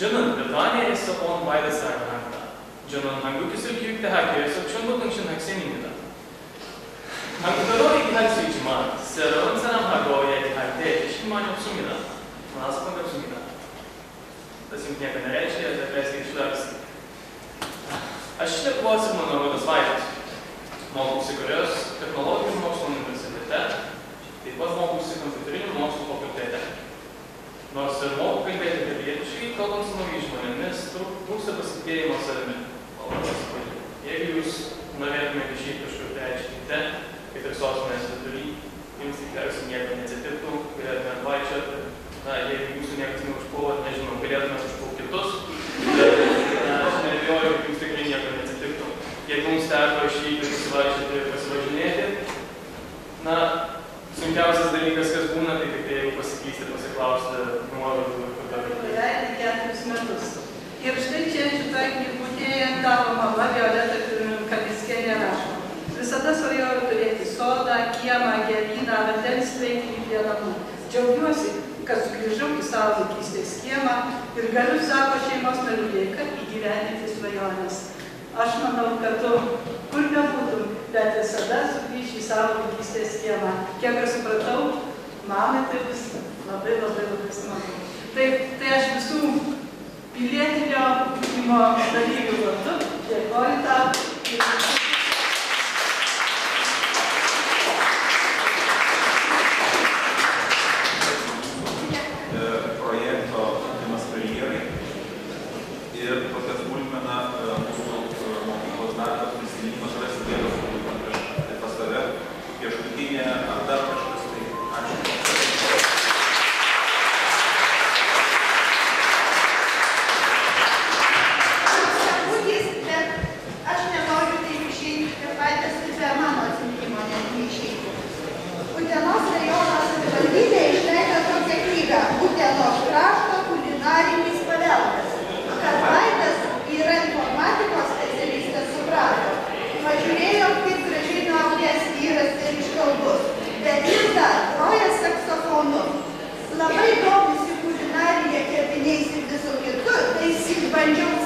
Canın gıdane ise on bayda sargılandı. Canın hangi küsür büyük de herkese çok bakın şun haksenin gıda. Hangi kadar iki hal suçma, sarılın sana hagoya iki halde, şimdi mani olsun gıda. Nasıl bakın gıda. Tasim nieko nereiškia, tai reiškia išversti. Aš Lietuvos ir mano vardas Vaidas. Mokausi Korejos technologijų mokslo universitete, taip pat mokausi kompiuterinių mokslų fakultete. Nors ir moku kalbėti kalbėtiškai, kalbant su naujais žmonėmis, trūksta pasitikėjimo savimi. Jeigu jūs norėtumėte išeiti kažkur tai aiškinti, kaip ir sostinės vidury, jums tikriausiai nieko neatsitiktų, galėtumėte vaikystės kiemą ir galiu savo šeimos narių dėka įgyveninti svajonės. Aš manau, kad tu, kur bebūtum, bet visada sugrįši į savo vaikystės kiemą. Kiek aš supratau, mamai tai bus labai labai labai smagu. Taip, tai aš visų pilietinio dalyvių Thank you.